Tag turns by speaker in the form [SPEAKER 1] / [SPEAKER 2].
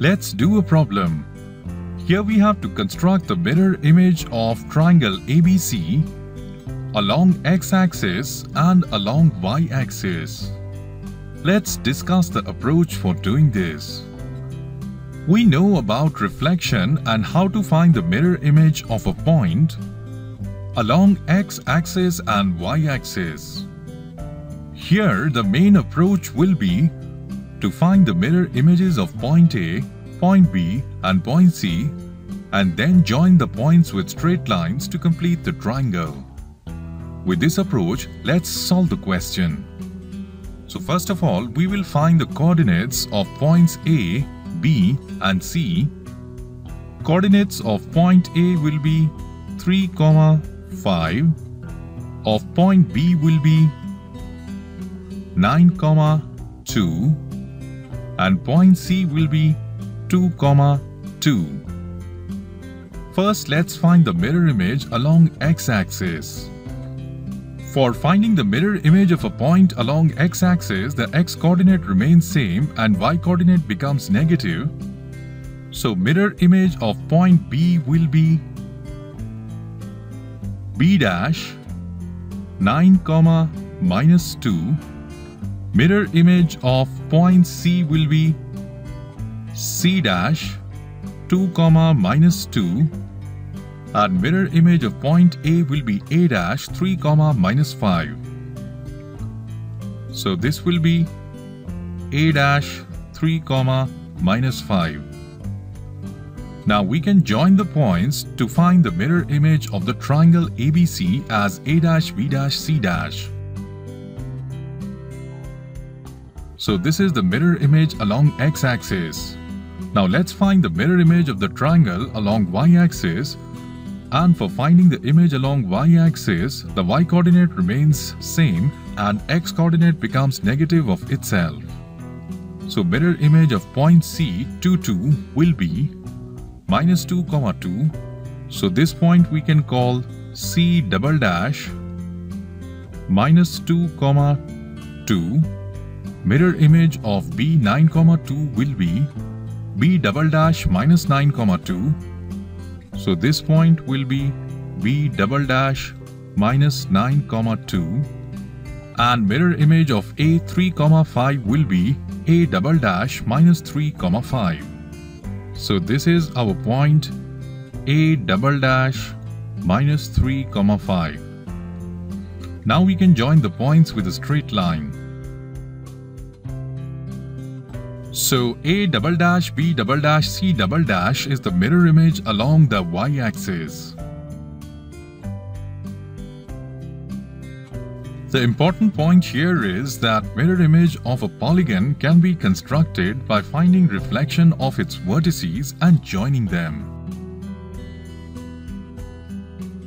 [SPEAKER 1] Let's do a problem. Here we have to construct the mirror image of triangle ABC along x-axis and along y-axis. Let's discuss the approach for doing this. We know about reflection and how to find the mirror image of a point along x-axis and y-axis. Here the main approach will be to find the mirror images of point A, point B and point C and then join the points with straight lines to complete the triangle. With this approach, let's solve the question. So first of all, we will find the coordinates of points A, B and C. Coordinates of point A will be 3, 5. Of point B will be 9, 2 and point C will be 2, 2. First, let's find the mirror image along x-axis. For finding the mirror image of a point along x-axis, the x-coordinate remains same and y-coordinate becomes negative. So mirror image of point B will be B dash 9 comma minus 2. Mirror image of point C will be C dash 2 comma minus 2 and mirror image of point A will be A dash 3 comma minus 5. So this will be A dash 3 comma minus 5. Now we can join the points to find the mirror image of the triangle ABC as A dash B dash C dash. So this is the mirror image along x-axis. Now let's find the mirror image of the triangle along y-axis and for finding the image along y-axis, the y-coordinate remains same and x-coordinate becomes negative of itself. So mirror image of point C, 2, 2 will be minus 2, comma 2. So this point we can call C double dash minus 2, comma 2. Mirror image of B 9, 2 will be B double dash minus 9, 2 so this point will be b double dash minus 9 2 and mirror image of a 3 5 will be a double dash minus 3 5. So this is our point a double dash minus 3 5. Now we can join the points with a straight line. So A double dash B double dash C double dash is the mirror image along the y-axis. The important point here is that mirror image of a polygon can be constructed by finding reflection of its vertices and joining them.